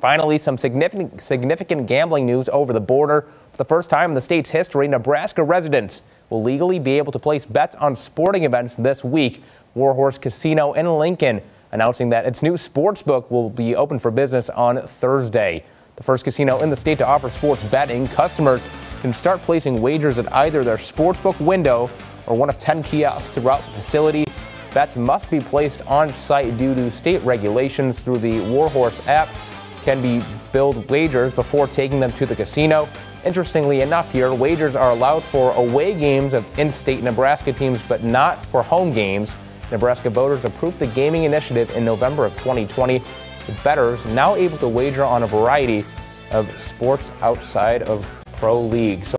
Finally, some significant, significant gambling news over the border. For the first time in the state's history, Nebraska residents will legally be able to place bets on sporting events this week. Warhorse Casino in Lincoln announcing that its new sports book will be open for business on Thursday. The first casino in the state to offer sports betting, customers can start placing wagers at either their sportsbook window or one of 10 kiosks throughout the facility. Bets must be placed on site due to state regulations through the Warhorse app can be billed wagers before taking them to the casino. Interestingly enough, here, wagers are allowed for away games of in state Nebraska teams, but not for home games. Nebraska voters approved the gaming initiative in November of 2020, with bettors now able to wager on a variety of sports outside of pro league. So